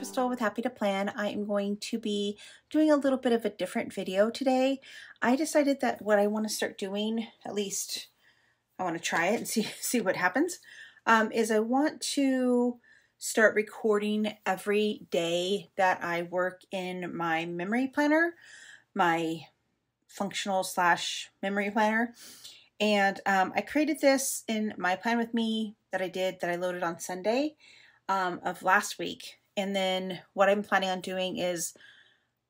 Crystal with Happy to Plan. I am going to be doing a little bit of a different video today. I decided that what I want to start doing, at least I want to try it and see, see what happens, um, is I want to start recording every day that I work in my memory planner, my functional slash memory planner. And um, I created this in my plan with me that I did that I loaded on Sunday um, of last week. And then what I'm planning on doing is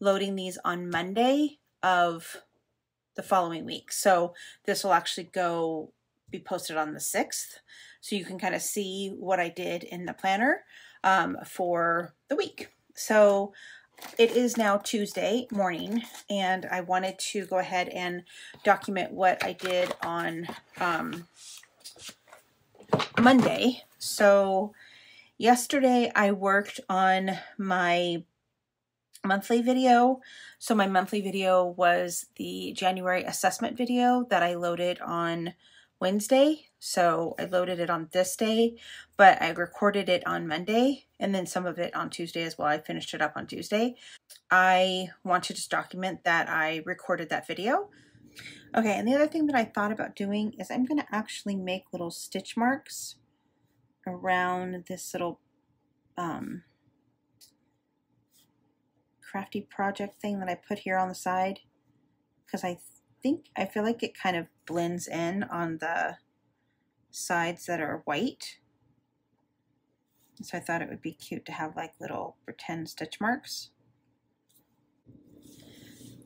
loading these on Monday of the following week. So this will actually go be posted on the 6th. So you can kind of see what I did in the planner um, for the week. So it is now Tuesday morning and I wanted to go ahead and document what I did on um, Monday. So yesterday I worked on my monthly video. So my monthly video was the January assessment video that I loaded on Wednesday. So I loaded it on this day, but I recorded it on Monday and then some of it on Tuesday as well. I finished it up on Tuesday. I want to just document that I recorded that video. Okay, and the other thing that I thought about doing is I'm going to actually make little stitch marks around this little um, crafty project thing that I put here on the side because I think I feel like it kind of blends in on the sides that are white. So I thought it would be cute to have like little pretend stitch marks.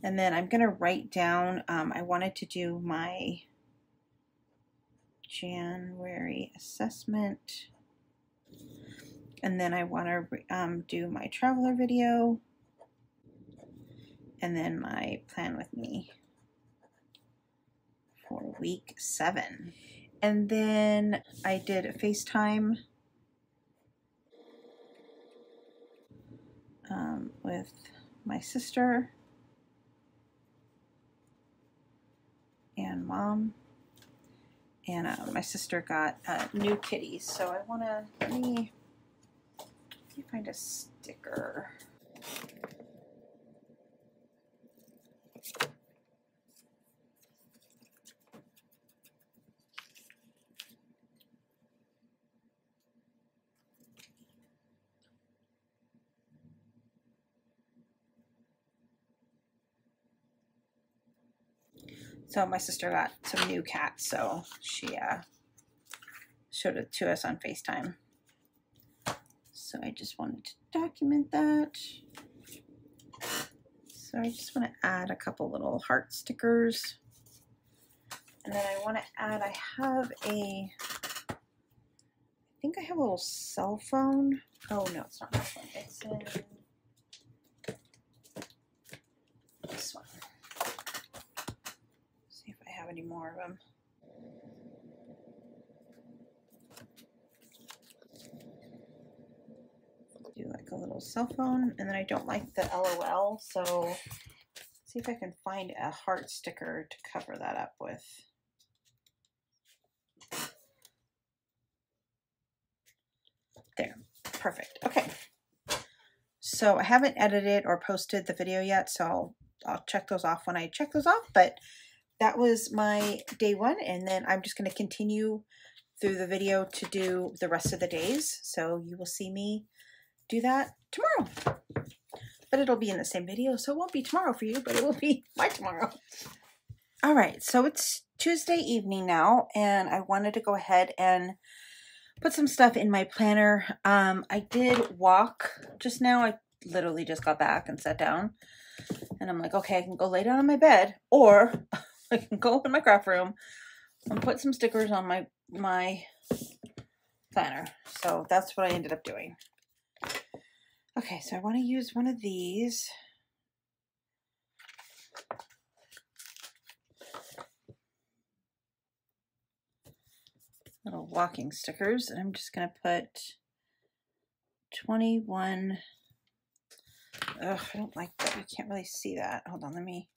And then I'm going to write down, um, I wanted to do my January assessment. And then I want to um, do my traveler video. And then my plan with me for week seven. And then I did a FaceTime um, with my sister and mom. And uh, my sister got uh, new kitties. So I want to, let let me find a sticker. So my sister got some new cats, so she uh, showed it to us on FaceTime. So I just wanted to document that. So I just want to add a couple little heart stickers. And then I want to add, I have a, I think I have a little cell phone. Oh no, it's not this one. It's in this one. See if I have any more of them. Do like a little cell phone, and then I don't like the LOL, so see if I can find a heart sticker to cover that up with. There, perfect. Okay. So I haven't edited or posted the video yet, so I'll, I'll check those off when I check those off, but that was my day one, and then I'm just going to continue through the video to do the rest of the days. So you will see me do that tomorrow. But it'll be in the same video, so it won't be tomorrow for you, but it will be my tomorrow. All right, so it's Tuesday evening now, and I wanted to go ahead and put some stuff in my planner. Um, I did walk just now. I literally just got back and sat down. And I'm like, okay, I can go lay down on my bed, or I can go in my craft room and put some stickers on my my planner. So that's what I ended up doing. Okay, so I want to use one of these. Little walking stickers, and I'm just going to put 21. Ugh, I don't like that. You can't really see that. Hold on, let me.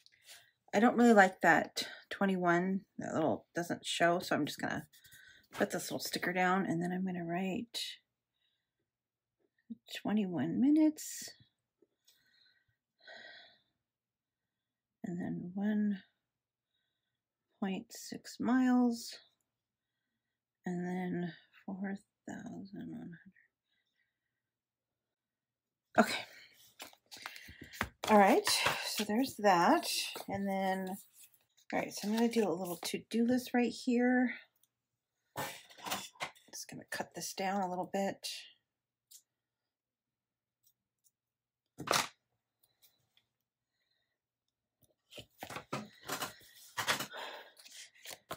I don't really like that 21. That little doesn't show, so I'm just going to put this little sticker down, and then I'm going to write 21 minutes. And then 1.6 miles. And then 4,100. Okay. All right, so there's that. And then, all right, so I'm going to do a little to-do list right here. Just going to cut this down a little bit.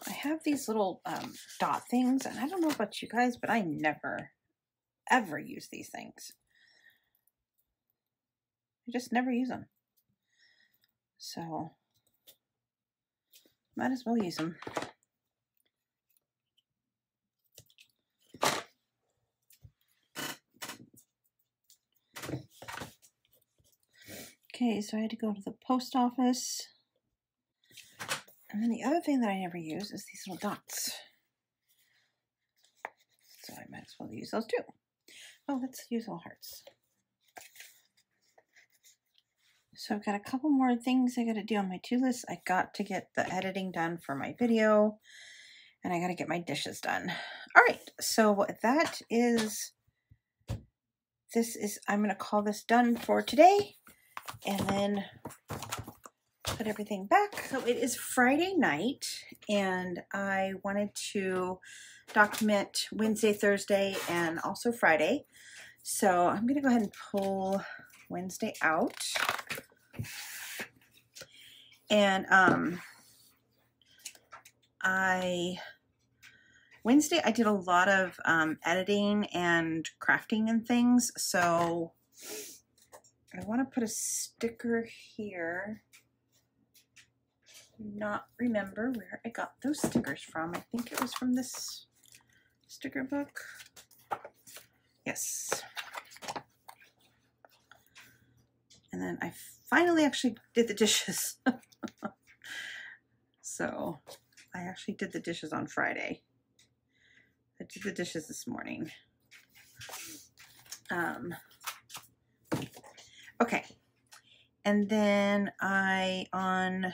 I have these little um, dot things, and I don't know about you guys, but I never, ever use these things. I just never use them. So, might as well use them. Okay, so I had to go to the post office. And then the other thing that I never use is these little dots. So I might as well use those too. Oh, let's use all hearts. So I've got a couple more things I got to do on my to list. I got to get the editing done for my video and I got to get my dishes done. All right, so that is, this is, I'm going to call this done for today and then put everything back. So it is Friday night and I wanted to document Wednesday, Thursday, and also Friday. So I'm going to go ahead and pull Wednesday out. And um, I, Wednesday, I did a lot of um, editing and crafting and things. So I want to put a sticker here. Not remember where I got those stickers from. I think it was from this sticker book. Yes. And then I finally actually did the dishes. so I actually did the dishes on Friday. I did the dishes this morning. Um, okay. And then I, on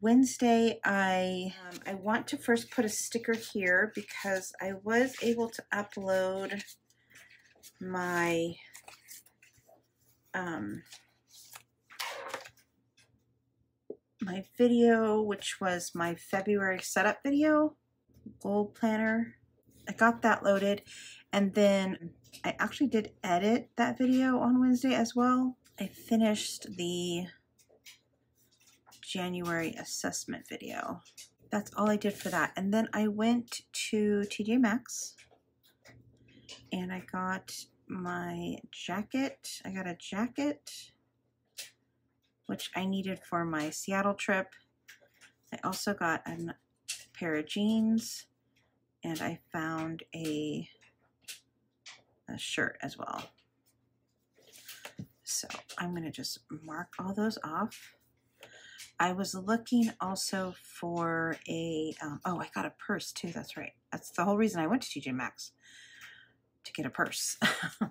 Wednesday, I, um, I want to first put a sticker here because I was able to upload my um, my video, which was my February setup video, goal planner. I got that loaded and then I actually did edit that video on Wednesday as well. I finished the January assessment video. That's all I did for that. And then I went to TJ Maxx and I got my jacket. I got a jacket, which I needed for my Seattle trip. I also got a pair of jeans, and I found a, a shirt as well. So I'm going to just mark all those off. I was looking also for a, um, oh, I got a purse too. That's right. That's the whole reason I went to TJ Maxx to get a purse.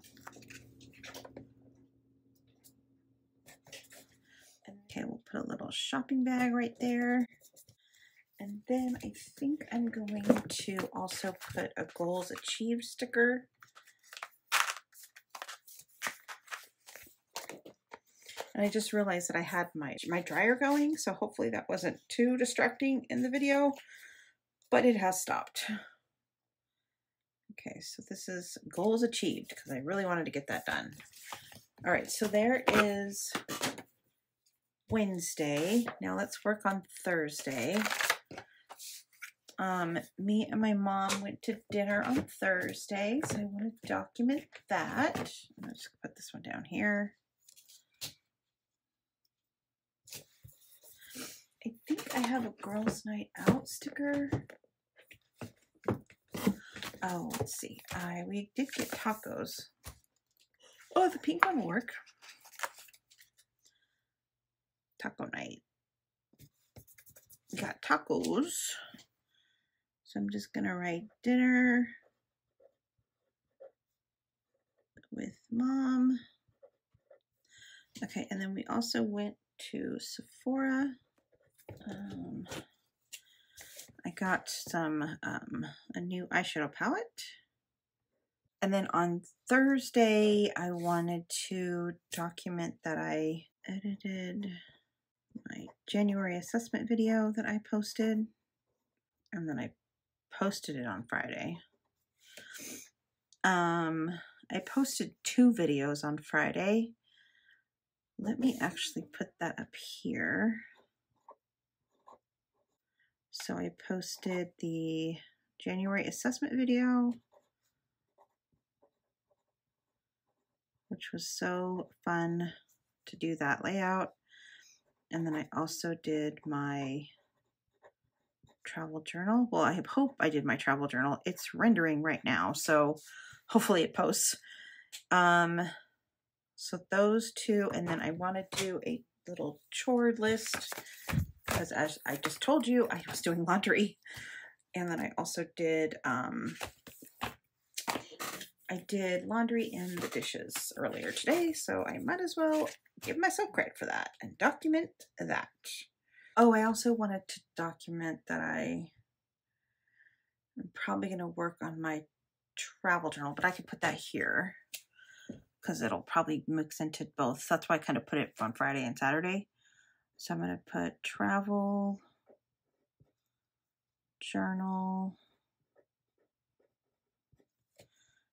okay, we'll put a little shopping bag right there. And then I think I'm going to also put a goals achieved sticker. And I just realized that I had my, my dryer going, so hopefully that wasn't too distracting in the video, but it has stopped. Okay, so this is goals achieved because I really wanted to get that done. All right, so there is Wednesday. Now let's work on Thursday. Um, me and my mom went to dinner on Thursday, so I want to document that. Let's put this one down here. I think I have a girls' night out sticker. Oh, let's see. I we did get tacos. Oh, the pink one will work. Taco night. We got tacos. So I'm just gonna write dinner with mom. Okay, and then we also went to Sephora. Um, I got some, um, a new eyeshadow palette. And then on Thursday, I wanted to document that I edited my January assessment video that I posted. And then I posted it on Friday. Um, I posted two videos on Friday. Let me actually put that up here. So I posted the January assessment video, which was so fun to do that layout. And then I also did my travel journal. Well, I hope I did my travel journal. It's rendering right now, so hopefully it posts. Um, so those two, and then I want to do a little chore list because as I just told you, I was doing laundry. And then I also did, um, I did laundry and the dishes earlier today, so I might as well give myself credit for that and document that. Oh, I also wanted to document that I am probably going to work on my travel journal, but I could put that here because it'll probably mix into both. That's why I kind of put it on Friday and Saturday. So I'm going to put travel, journal,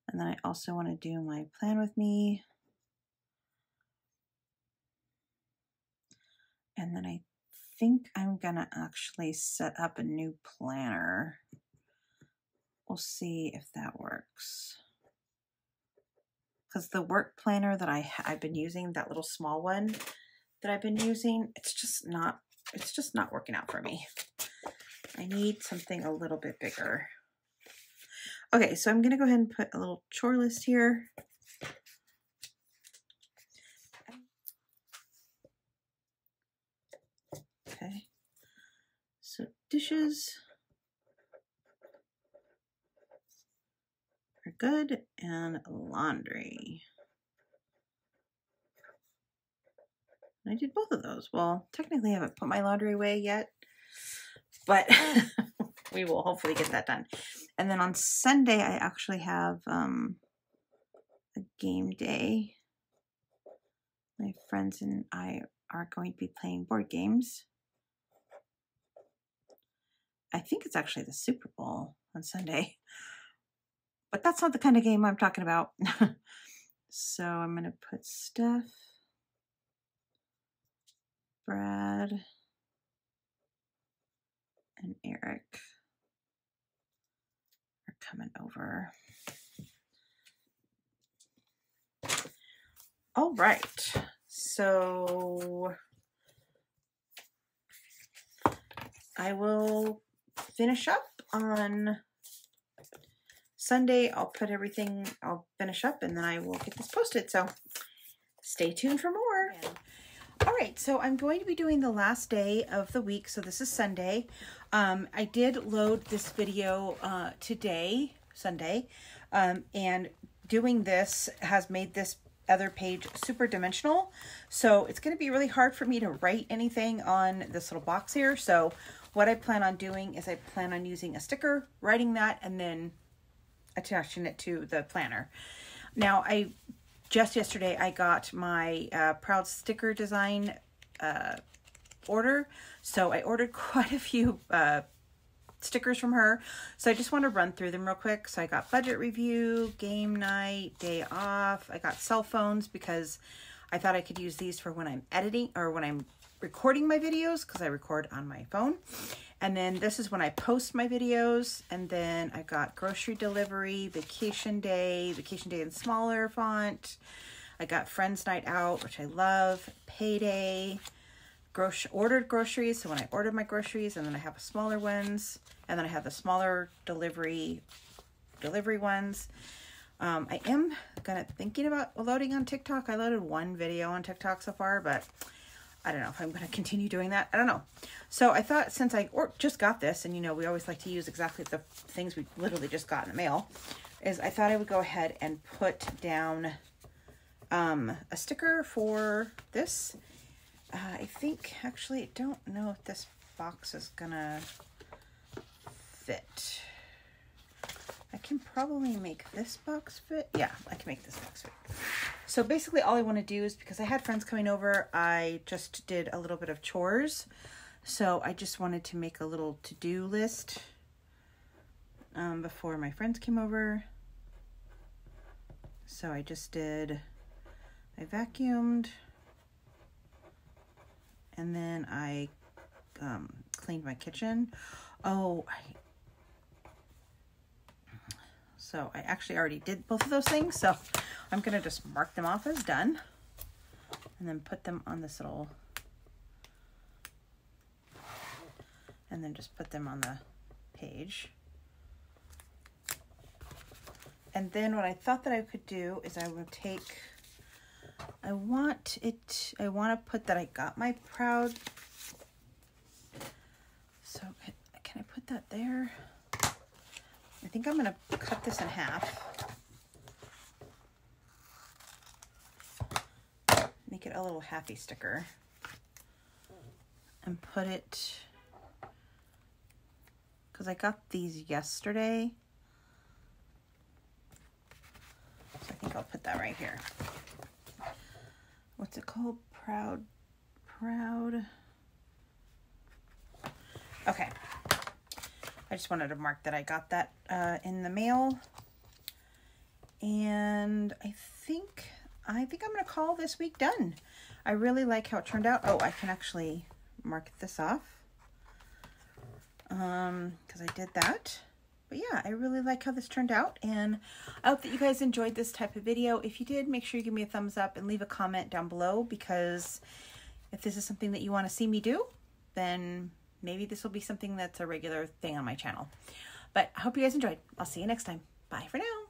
and then I also want to do my plan with me. And then I think I'm going to actually set up a new planner. We'll see if that works. Because the work planner that I, I've been using, that little small one that I've been using, it's just not, it's just not working out for me. I need something a little bit bigger. Okay, so I'm going to go ahead and put a little chore list here. Okay. So dishes are good and laundry. I did both of those. Well, technically I haven't put my laundry away yet, but we will hopefully get that done. And then on Sunday, I actually have um, a game day. My friends and I are going to be playing board games. I think it's actually the Super Bowl on Sunday. But that's not the kind of game I'm talking about. so I'm going to put Steph, Brad, and Eric are coming over. All right. So I will finish up on Sunday. I'll put everything, I'll finish up and then I will get this posted. So stay tuned for more. All right, so I'm going to be doing the last day of the week. So this is Sunday. Um, I did load this video uh, today, Sunday, um, and doing this has made this other page super dimensional. So it's going to be really hard for me to write anything on this little box here. So what I plan on doing is I plan on using a sticker, writing that, and then attaching it to the planner. Now, I just yesterday I got my uh, Proud sticker design uh, order. So I ordered quite a few uh, stickers from her. So I just want to run through them real quick. So I got budget review, game night, day off. I got cell phones because I thought I could use these for when I'm editing or when I'm recording my videos because I record on my phone. And then this is when I post my videos. And then I got grocery delivery, vacation day, vacation day in smaller font. I got friends night out, which I love, payday, grocery ordered groceries. So when I ordered my groceries and then I have smaller ones and then I have the smaller delivery delivery ones. Um, I am gonna thinking about loading on TikTok. I loaded one video on TikTok so far, but I don't know if I'm going to continue doing that. I don't know. So I thought since I or just got this, and you know, we always like to use exactly the things we literally just got in the mail, is I thought I would go ahead and put down um, a sticker for this. Uh, I think, actually, I don't know if this box is gonna fit. Can probably make this box fit. Yeah, I can make this box fit. So basically all I want to do is because I had friends coming over, I just did a little bit of chores. So I just wanted to make a little to-do list um, before my friends came over. So I just did, I vacuumed and then I um, cleaned my kitchen. Oh, I, so I actually already did both of those things. So I'm going to just mark them off as done and then put them on this little, and then just put them on the page. And then what I thought that I could do is I would take, I want it, I want to put that I got my proud. So can I put that there? I think I'm going to cut this in half. Make it a little happy sticker. And put it, because I got these yesterday. So I think I'll put that right here. What's it called? Proud, proud. Okay. I just wanted to mark that I got that uh, in the mail. And I think, I think I'm going to call this week done. I really like how it turned out. Oh, I can actually mark this off. Um, because I did that. But yeah, I really like how this turned out. And I hope that you guys enjoyed this type of video. If you did, make sure you give me a thumbs up and leave a comment down below because if this is something that you want to see me do, then maybe this will be something that's a regular thing on my channel. But I hope you guys enjoyed. I'll see you next time. Bye for now.